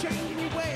change me way.